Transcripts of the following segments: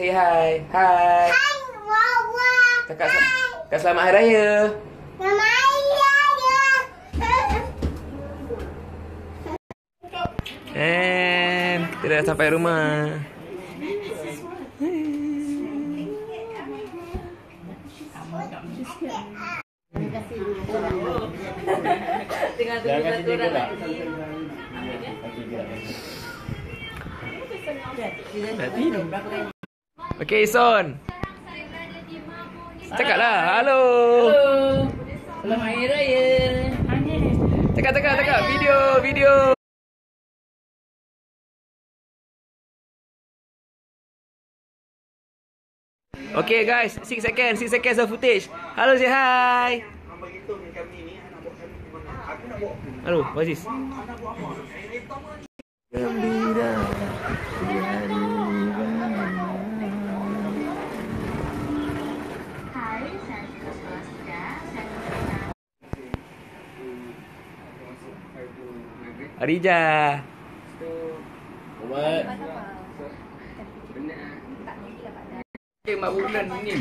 Say hi. Hi. Hai, Wawa. Cakap, sel- cakap selamat hari raya. Nama ayah And kita dah sampai rumah. Jangan tiga tak? Dah tidur. Okay, Son. Cakaplah. Halo. Selamat Hari Raya. Cakap, cakap, cakap. Video, video. Okay guys, 6 seconds, 6 seconds of footage. Hello, say hi. Hello, what's Arija. Buat. Okay, Mak Bulan ni.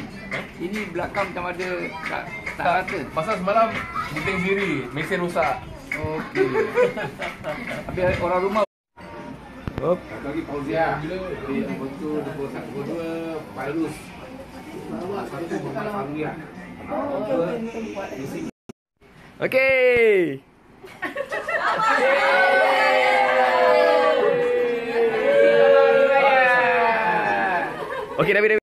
Ini belakang macam ada tak, tak rata. Pasal semalam Buting sendiri Mesin rosak Okey. Habis orang rumah Hop. bagi Fauzia. Dia betul 21 22 Fairuz. Satu Muhammad Okay. Okay, David, David.